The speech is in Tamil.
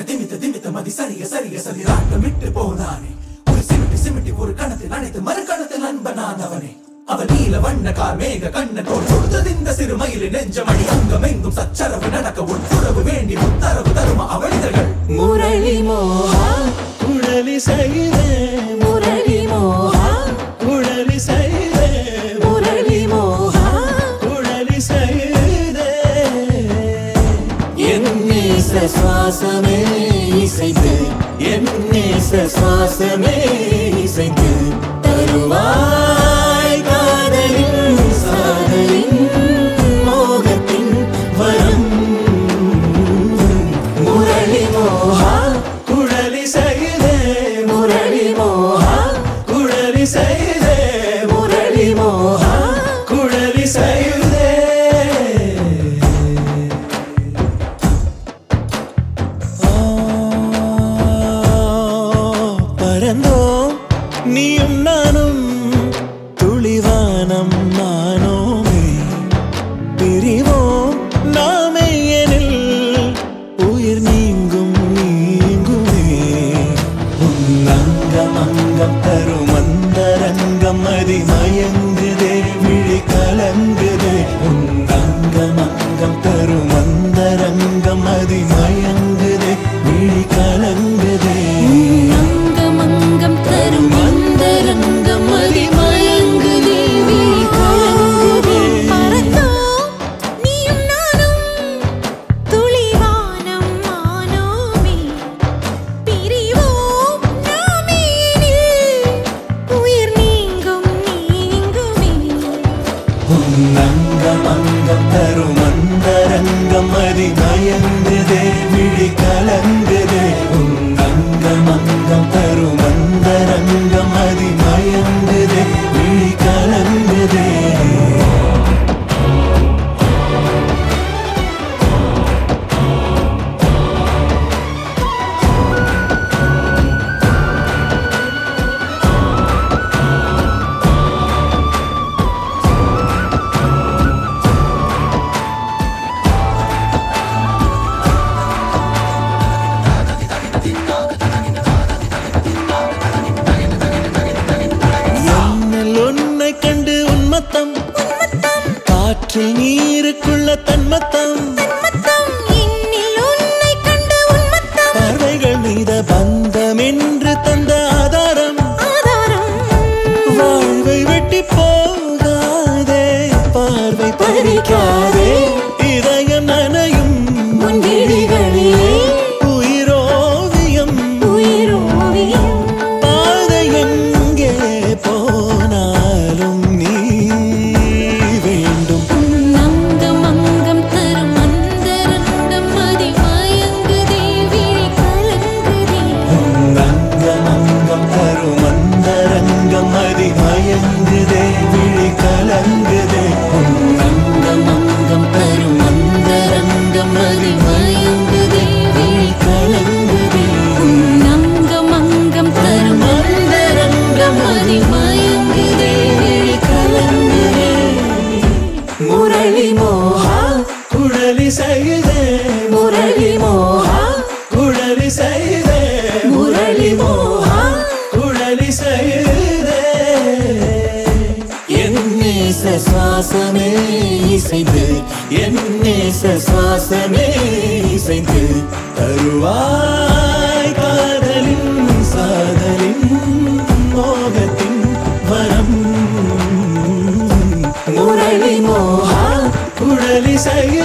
திமித்து திமித்து மதி சரிய சரிய சதி ராட்டமிட்டு போனானே ஒரு சிமிட்டு சிமிட்டி ஒரு கணத்தில் அனைத்து மறு கணத்தில் அன்பனான் அவனே. அவ நீல வண்ண கார் மேக கண்ணனோடு தொழுததிந்த சிறு மயிலின் நெஞ்சமணி. அங்கமெங்கும் சச்சரவு நடக்க உட்புறவு வேண்டி உத்தரவு சுவாசமே இசைத்து என் நேச சுவாசமே பிறந்தோம் நீயும் நானும் துளிவானம் நானோமே. பிரிவோம் நாமே எனில் உயிர் நீங்கும் நீங்குமே. உன் அங்கம் அங்கம் தரும் அந்த ரங்கம் அதிமயங்கும் ஆற்றில் நீருக்குள்ள தன்மத்தான் Money. சுவாசமே இசைந்து என் நேச சுவாசமே இசைந்து. தருவாய் காதலின் சாதலின் மோகத்தின் வரம். முரளி மோகா குழலிசைய